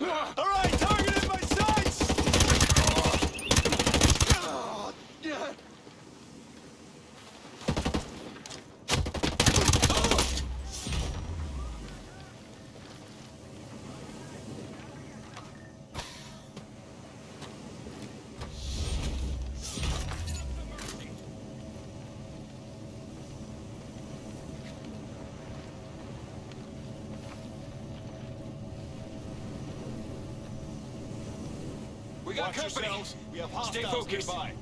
All right. Got Watch company. yourselves. We have Stay focused. nearby.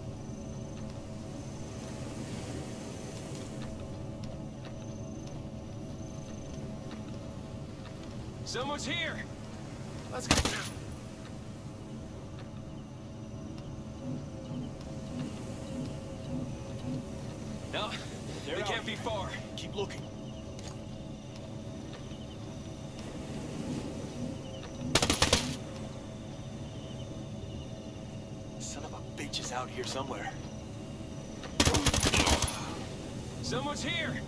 Someone's here. Let's go. No, They're they can't be far. Keep looking. Out here somewhere. Someone's here.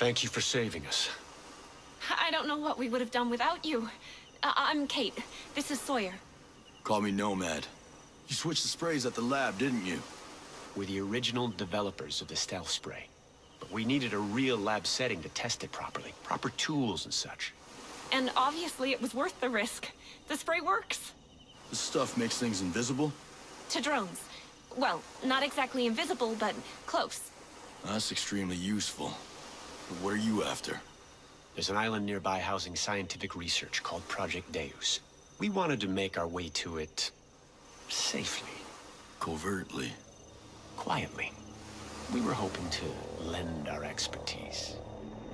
Thank you for saving us. I don't know what we would have done without you. I I'm Kate. This is Sawyer. Call me Nomad. You switched the sprays at the lab, didn't you? We're the original developers of the stealth spray. But we needed a real lab setting to test it properly. Proper tools and such. And obviously it was worth the risk. The spray works. This stuff makes things invisible? To drones. Well, not exactly invisible, but close. That's extremely useful. But what are you after? There's an island nearby housing scientific research called Project Deus. We wanted to make our way to it... safely. Covertly. Quietly. We were hoping to lend our expertise.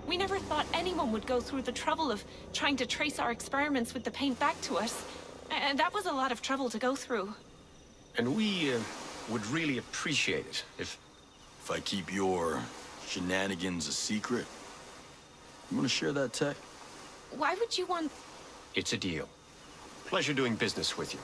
We never thought anyone would go through the trouble of trying to trace our experiments with the paint back to us. And that was a lot of trouble to go through. And we, uh, would really appreciate it if... If I keep your shenanigans a secret, you wanna share that tech? Why would you want... It's a deal. Pleasure doing business with you.